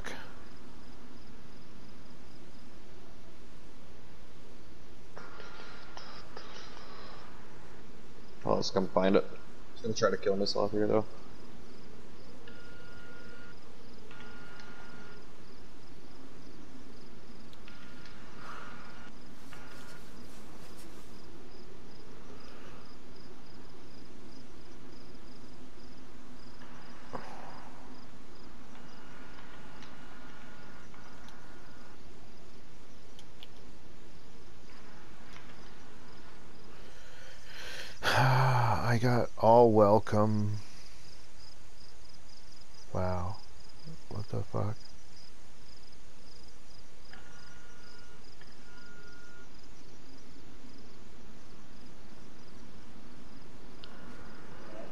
fuck. Oh, let's come find it. I'm gonna try to kill myself here though. I got all welcome. Wow. What the fuck?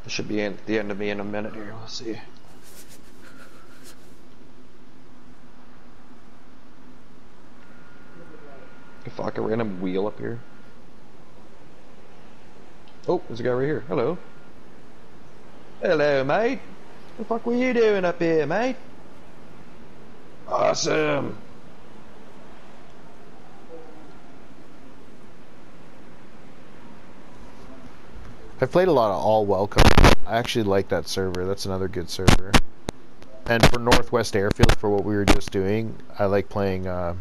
It should be the end of me in a minute here. Let's see. Fuck, a random wheel up here. Oh, there's a guy right here. Hello. Hello, mate. What the fuck were you doing up here, mate? Awesome. I've played a lot of All Welcome. I actually like that server. That's another good server. And for Northwest Airfield, for what we were just doing, I like playing uh,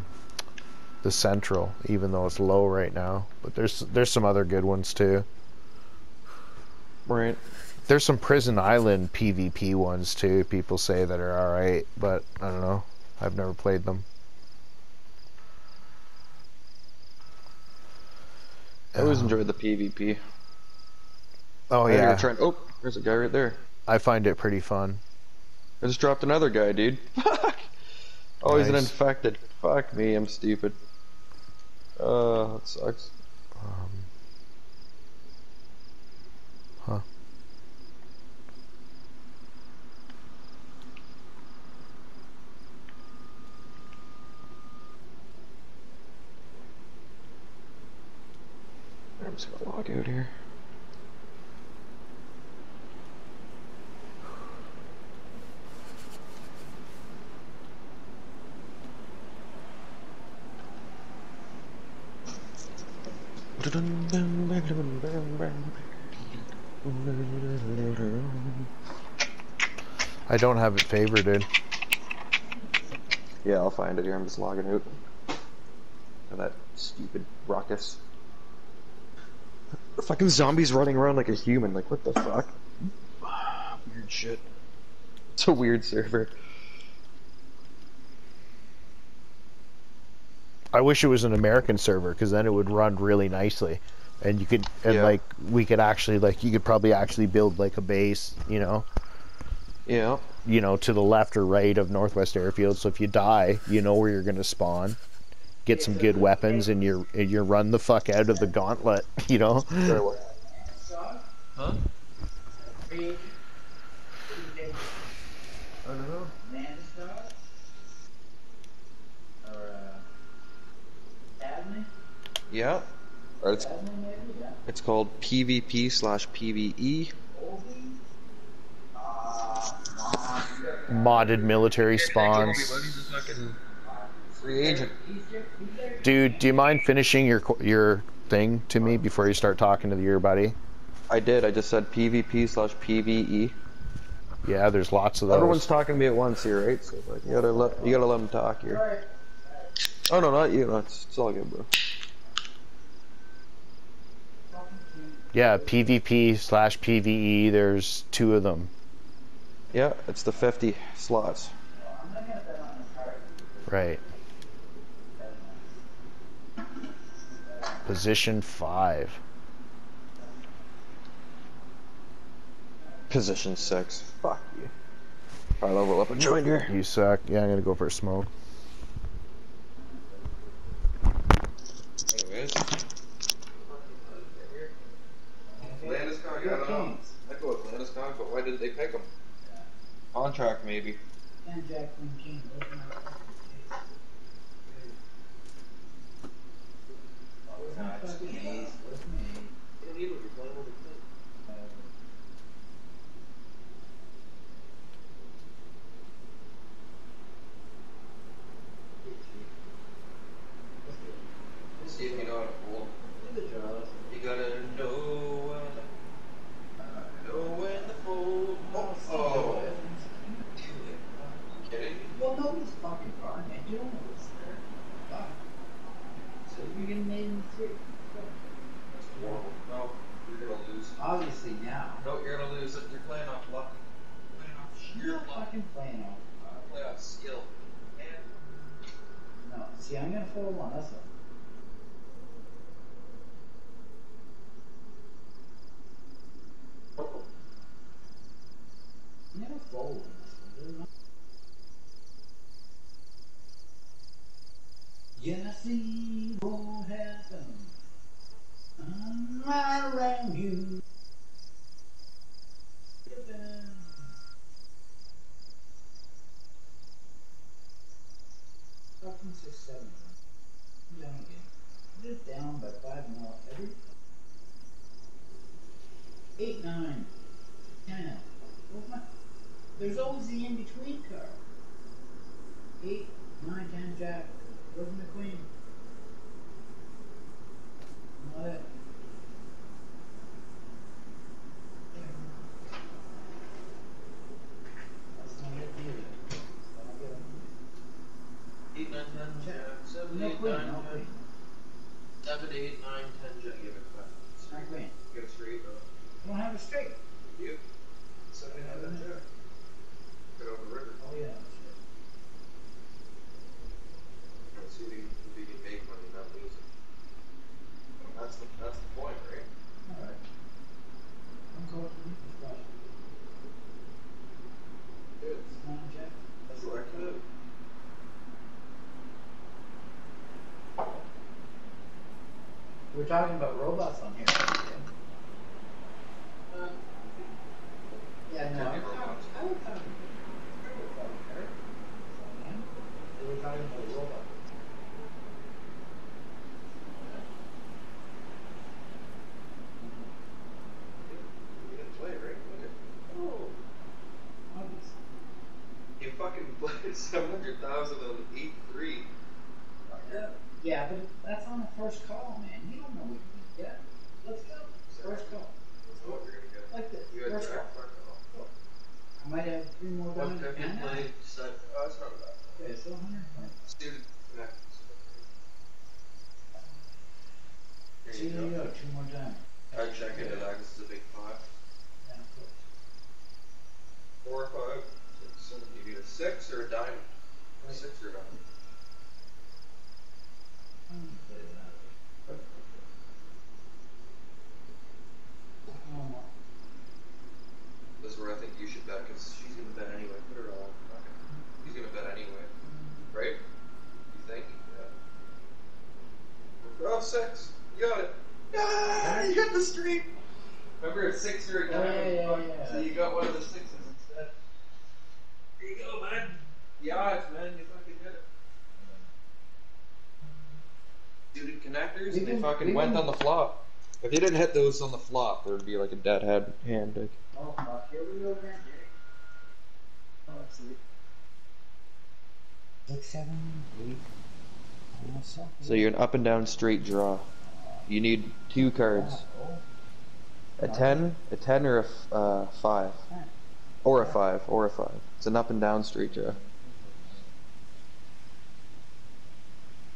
the Central, even though it's low right now. But there's there's some other good ones too. Right. There's some Prison Island PvP ones too. People say that are all right, but I don't know. I've never played them. I always enjoyed the PvP. Oh yeah, trying. Oh, there's a guy right there. I find it pretty fun. I just dropped another guy, dude. Fuck. Oh, he's an infected. Fuck me, I'm stupid. Uh, that sucks. Um, huh. Just gonna log out here. I don't have it favorited. Yeah, I'll find it here. I'm just logging out. And that stupid ruckus. The fucking zombies running around like a human. Like, what the fuck? Weird shit. It's a weird server. I wish it was an American server because then it would run really nicely, and you could and Yeah. like we could actually like you could probably actually build like a base, you know, Yeah. you know, to the left or right of Northwest Airfield. So if you die, you know where you're gonna spawn, get some good weapons, and you're and you run the fuck out of the gauntlet, you know. Huh? I don't know. Yeah. Or it's it's called PvP slash PvE. Modded military spawns, Free agent. dude. Do you mind finishing your your thing to me before you start talking to your buddy? I did. I just said PvP slash PvE. Yeah, there's lots of those. Everyone's talking to me at once here, right? So like, you gotta let you gotta let them talk here. Oh no, not you. No, it's, it's all good, bro. Yeah, PvP slash PvE. There's two of them. Yeah, it's the 50 slots. Right. Position five. Position six. Fuck you. I'll level up and join here. You suck. Yeah, I'm gonna go for a smoke. Anyways. Landeskog, I don't know. I go with Landeskog, but why did they pick him? Contract, maybe. fine. I do know it's there. Fine. So you're gonna name three. Go. That's horrible. No, you're gonna lose. Obviously now. No, you're gonna lose it. You're playing off luck. Playing off sheer You're luck. fucking playing off. Uh, play off skill. And No. See, I'm gonna fold one. That's all. I'm gonna fold one. That's all. There's no- Yeah, I see what happens. I'm right around you. Fucking six, seven. I'm down again. Just down by five mil every. Eight, nine, ten. What's my? There's always the in between card. Eight, nine, ten, jack. Where's my queen? Not it. That's not it either. I don't get it. eight, nine, ten, jack. Seven, No eight, queen, nine, no ten. queen. Seven, eight, nine, ten, jack. Give it back. It's not queen. Get it straight, though. I don't have a straight. You. Seven, eight, nine, ten, jack. Get over the river. Oh yeah. shit. Let's see if you if you can make money, not lose it. That's the, that's the point, right? Alright. I'm going to leave this guy. Good. It's nine jack. That's Select it. it. We're talking about robots on here. Uh, Yeah, no, Could I'm be talking. I was talking. I was talking characters. Man, They were talking about a robot. You didn't play, right? Oh. You fucking played seven hundred thousand on eight three. Yeah, yeah, but that's on the first call, man. You don't know what you can get. Let's go. First call. That's what you're gonna get. Like this. You had First call. jack, fuck off. I might have three more One diamonds. fifty and now. play, set. Oh, that's not bad. Okay, so 100 points. Suited connect. There See, you there you go. go. Two more diamonds. I'd check into that. 'cause This is a big pot. Yeah, of course. Four or five. Six. You need a six or a diamond. A six or a diamond. I'm gonna play that. Oh, This where I think you should bet because she's gonna bet anyway. Put her on. Fuck it. He's gonna bet anyway, right? You think? Yeah. Oh, six. You got it. Ah, you got the streak. Remember, it's six or a nine. Yeah, diamond. yeah, yeah. So you got one of the sixes instead. Here you go, man. The odds, man. You fucking did it. Suited connectors, We and they fucking we went on the flop. If you didn't hit those on the flop, there would be like a dead head hand. Like. Oh, Six, seven, eight. So you're an up and down straight draw. You need two cards. A 10, a 10 or a uh, 5. Or a 5, or a 5. It's an up and down straight draw.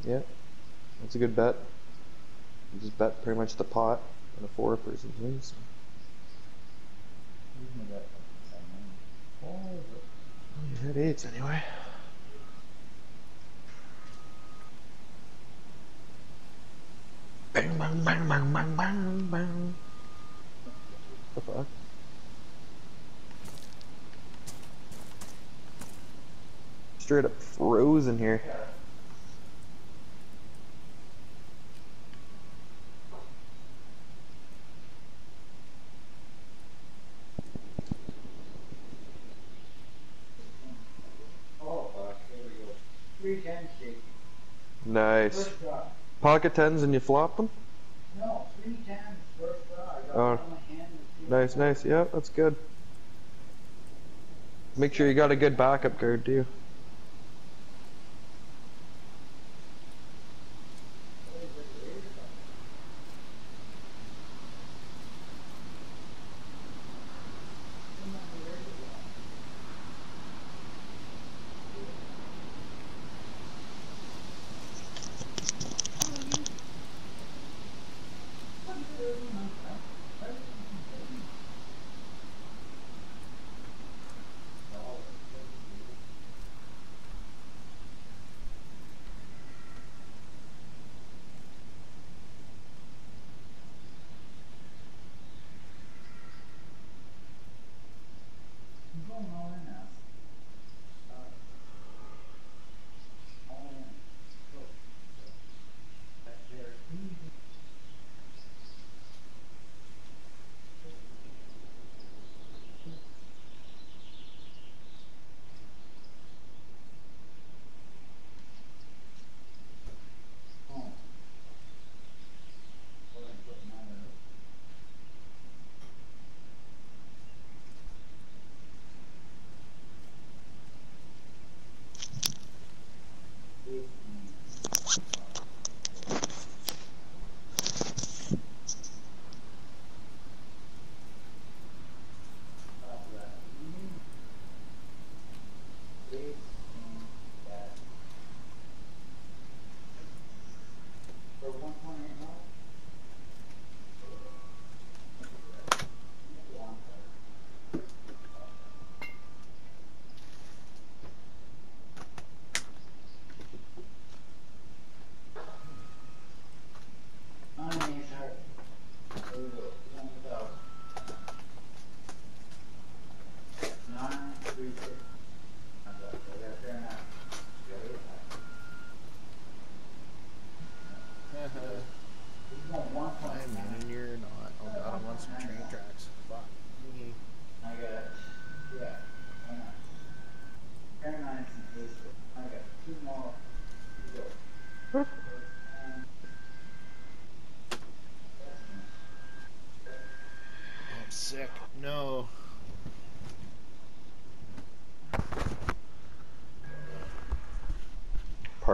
Yep. That's a good bet. You just bet pretty much the pot and a 4 person wins. Who's my bet? Seven. Oh, You hit 8s anyway. Bang, bang, bang, bang, bang, bang. The fuck? Straight up frozen here. Nice. Pocket tens and you flop them? No, three tens, first draw. I got Oh. one on my Nice, nice. Yeah, that's good. Make sure you got a good backup card too.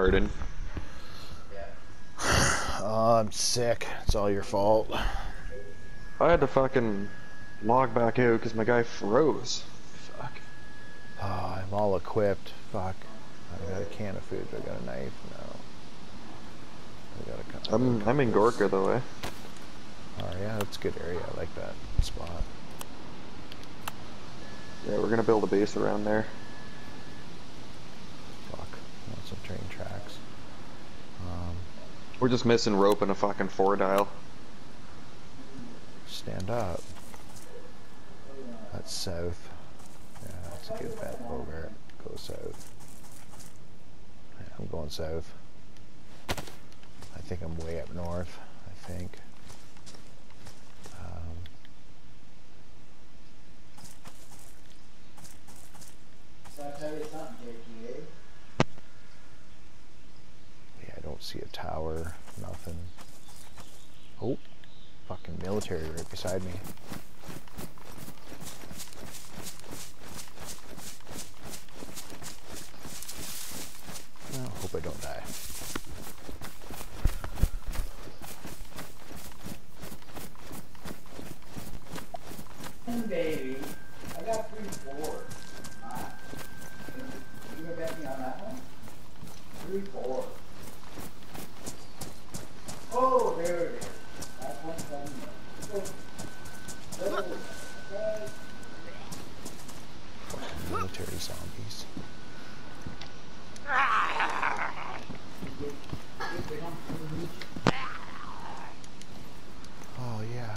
Pardon. Oh, I'm sick. It's all your fault. I had to fucking log back out because my guy froze. Fuck. Oh, I'm all equipped. Fuck. I got a can of food. I got a knife. No. I got a cup. I'm I'm in Gorka though, eh? Oh yeah, that's a good area. I like that spot. Yeah, we're gonna build a base around there. Fuck. Some train We're just missing rope and a fucking four dial. stand up. That's south. Yeah, that's a good bet, Bohgart. Go south. Yeah, I'm going south. I think I'm way up north. I think. Um, So I tell you something, JTA. yeah, I don't see a tower. Nothing. Oh, fucking military right beside me. Well, hope I don't die. Baby, I got three four. Ah. You gonna bet me on that one? Three four. Oh, there it is. That's one seven. Oh, okay. Fucking military zombies. If we don't reach Oh yeah.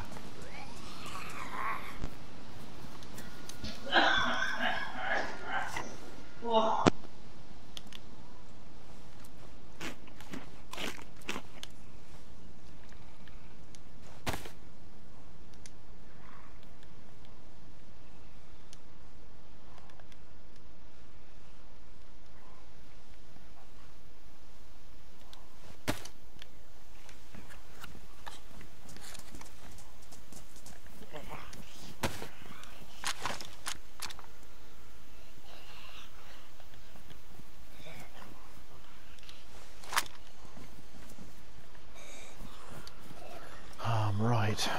Um, right.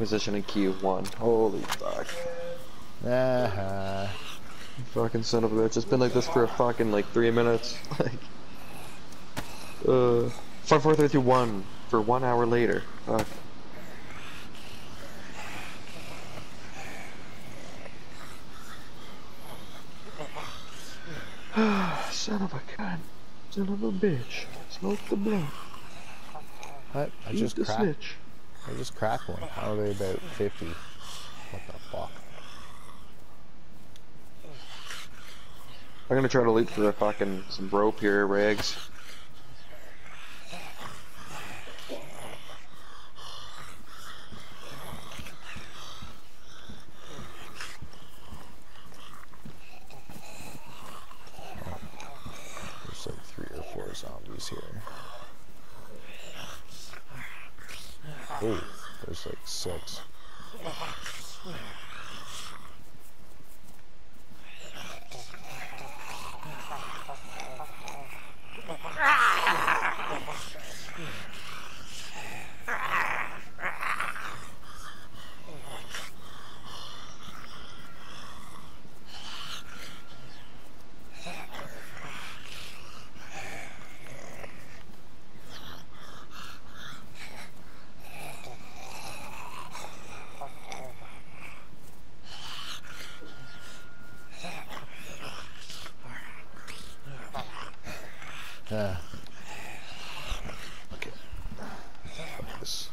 Position in key of one. Holy fuck. Ah, Fucking son of a bitch. It's been like this for a fucking like three minutes. Like uh five four three two one for one hour later. Fuck. son of a cunt. Son of a bitch. Smoke the blunt. I Eat just the cracked. snitch. I just cracked one. How are they about 50? What the fuck? I'm gonna try to leap for a fucking some rope here, rags. There's like three or four zombies here. Oh, there's like six. Yeah. Okay. Fuck this.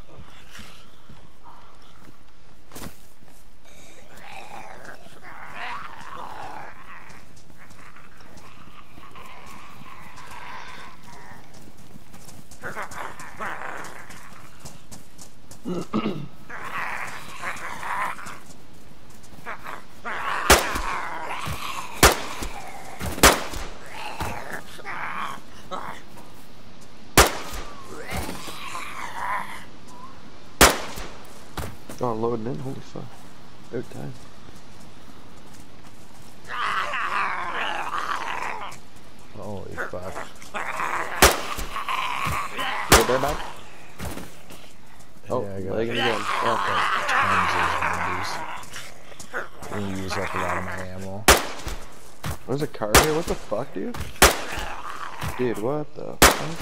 Oh, loading in. Holy fuck. About time. Holy fuck. You there, back? Oh, Yeah, I got leg it again. Okay. tons of zombies. I'm gonna use up a lot of my ammo. There's a car here. What the fuck, dude? Dude, what the fuck?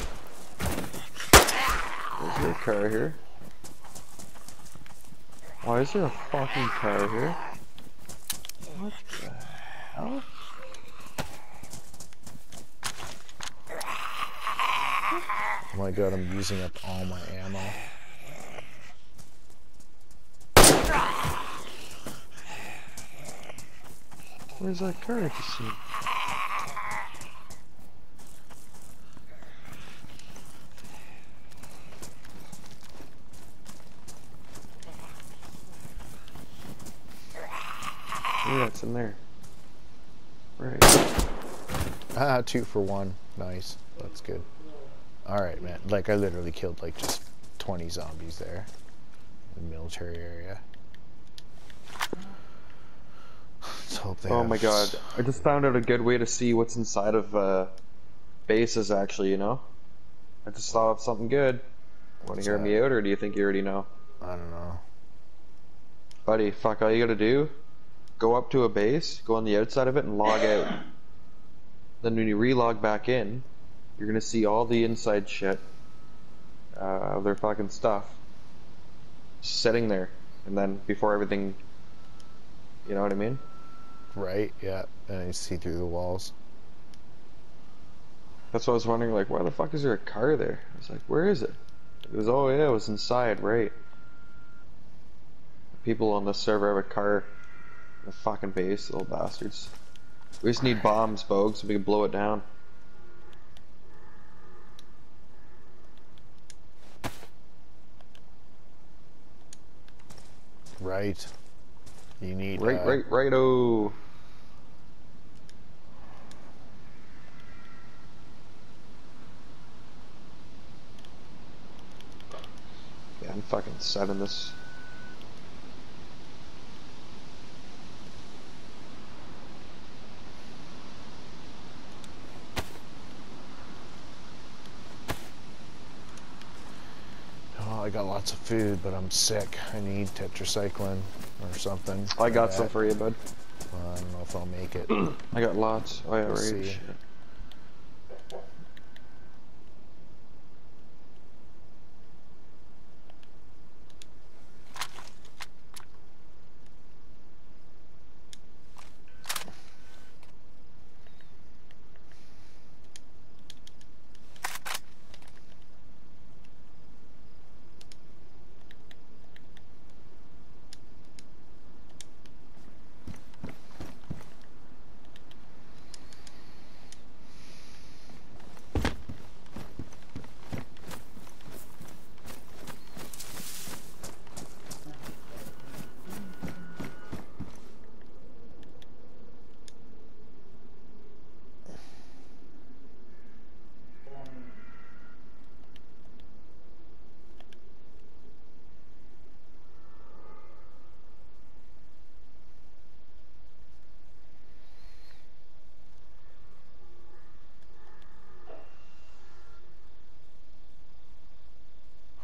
Is there a car here? Why is there a fucking car here? What the hell? Oh my god, I'm using up all my ammo. Where's that car I just seen? Maybe that's in there. Right. Ah, two for one. Nice. That's good. Alright, man. Like, I literally killed, like, just 20 zombies there. In the military area. Let's hope they Oh have my god. I just found out a good way to see what's inside of uh, bases, actually, you know? I just thought of something good. Want to What's hear me out, or do you think you already know? I don't know. Buddy, fuck, all you gotta do, go up to a base, go on the outside of it, and log out. Then when you relog back in, you're gonna see all the inside shit uh, of their fucking stuff sitting there. And then before everything, you know what I mean? Right? Yeah. And you see through the walls. That's what I was wondering, like, why the fuck is there a car there? I was like, where is it? It was, oh yeah, it was inside, right. People on the server have a car the fucking base, little bastards. We just need bombs, Bogue, so we can blow it down. Right. You need. Right, uh, right, oh. Yeah, I'm fucking seven this. Oh, I got lots of food, but I'm sick. I need tetracycline or something. I got for some for you, bud. Well, I don't know if I'll make it. I got lots. Oh yeah, We'll. see. Shit.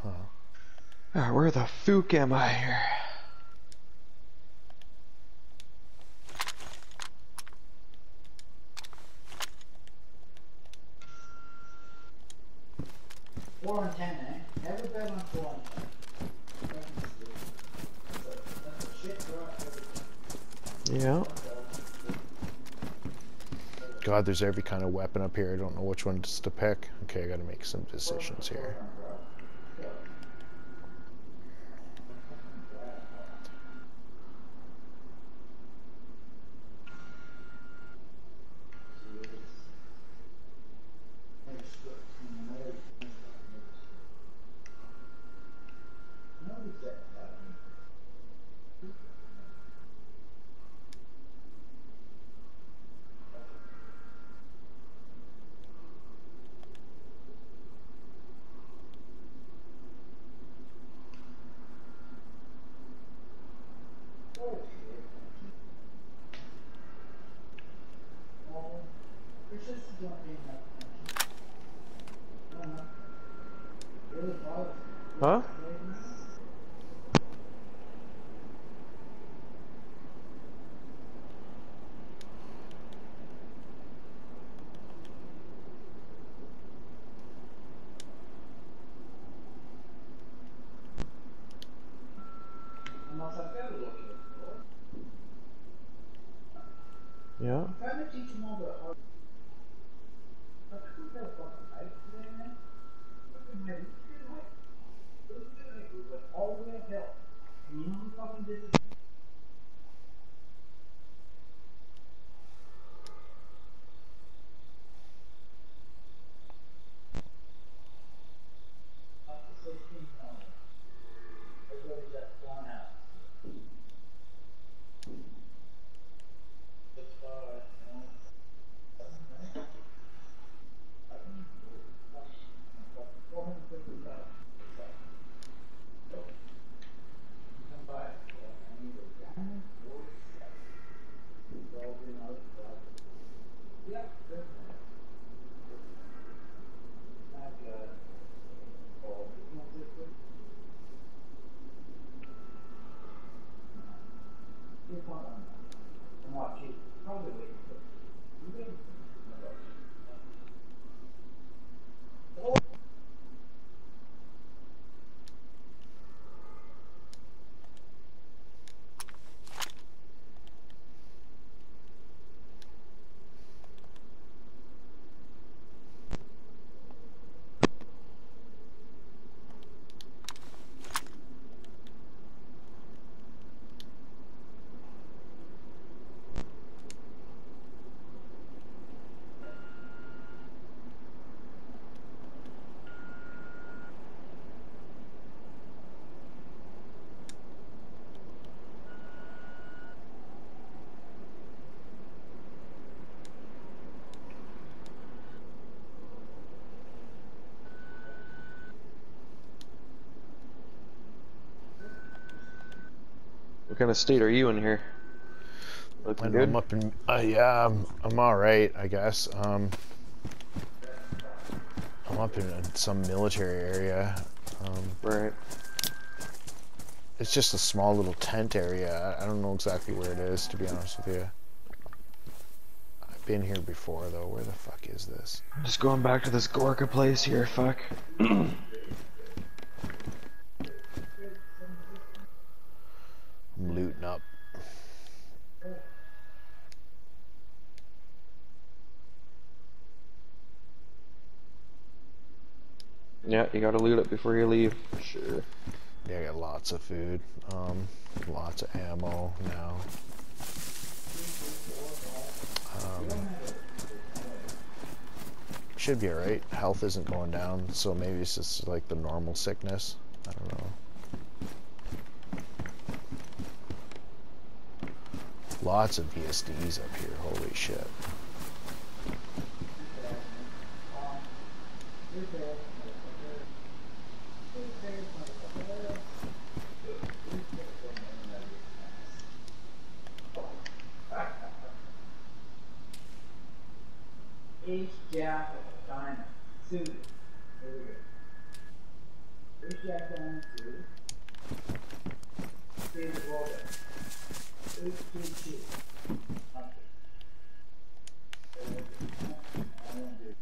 Huh. Where the fook am I here? Four and ten, eh? Never bet on four and ten. That's a, that's a shit draw every time. Yeah. God, there's every kind of weapon up here. I don't know which ones to pick. Okay, I gotta make some decisions here. What kind of state are you in here? Looking good. I'm up in. Uh, yeah, I'm, I'm all right, I guess. Um, I'm up in uh, some military area. Um, Right. it's just a small little tent area. I, I don't know exactly where it is, to be honest with you. I've been here before, though. Where the fuck is this? I'm just going back to this Gorka place here. Fuck. I'm up. Yeah, you gotta loot it before you leave. Sure. Yeah, I got lots of food. Um, lots of ammo now. Um, should be alright. Health isn't going down, so maybe it's just like the normal sickness. I don't know. Lots of VSDs up here. Holy shit. H Jack. Here we go. Jack two two. Okay. I wanna do-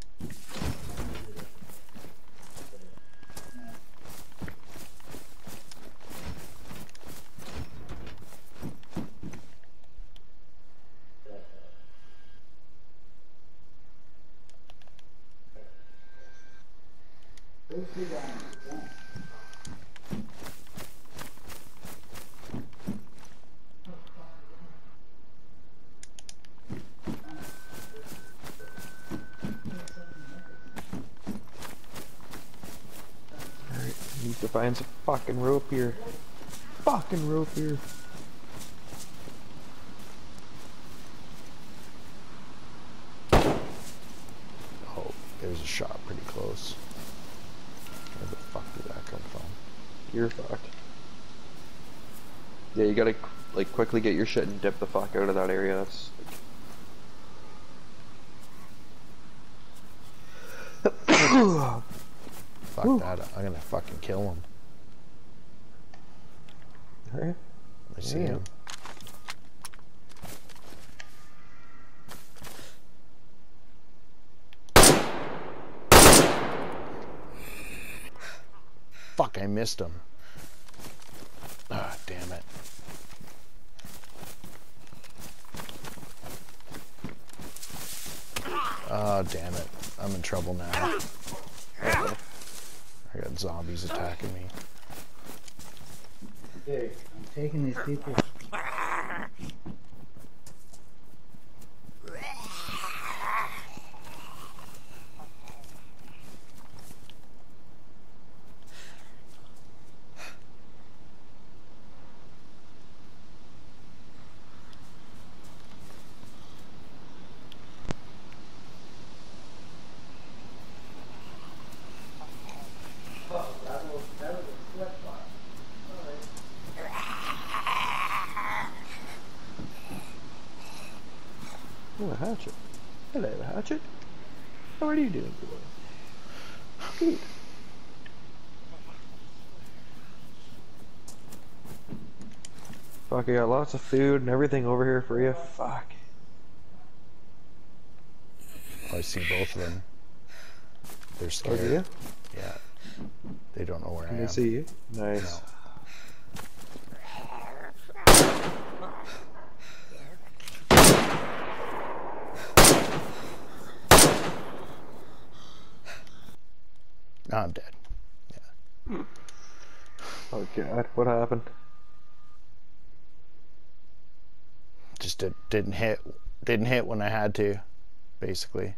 Those two diamonds, one. Alright, need to find some fucking rope here. Fucking rope here. Oh, there's a shot pretty close. Where the fuck did that come from? You're fucked. Yeah, you gotta like quickly get your shit and dip the fuck out of that area. That's Fuck that. I'm gonna fucking kill him. Alright. I see Yeah. him. Fuck, I missed him. Ah, damn it. Oh, damn it. I'm in trouble now. I got zombies attacking me. Dude, I'm taking these people. Oh, that was, that was a sweat box. Alright. Oh, a hatchet. Hello, hatchet. How are you doing today? Good. Fuck, I got lots of food and everything over here for you. Fuck. Oh, I see both of them. They're Oh, scared. do you? Yeah. They don't know where I am. Can they see you? Nice. No, I'm dead. Oh god, what happened? Just did, didn't hit. Didn't hit when I had to, basically.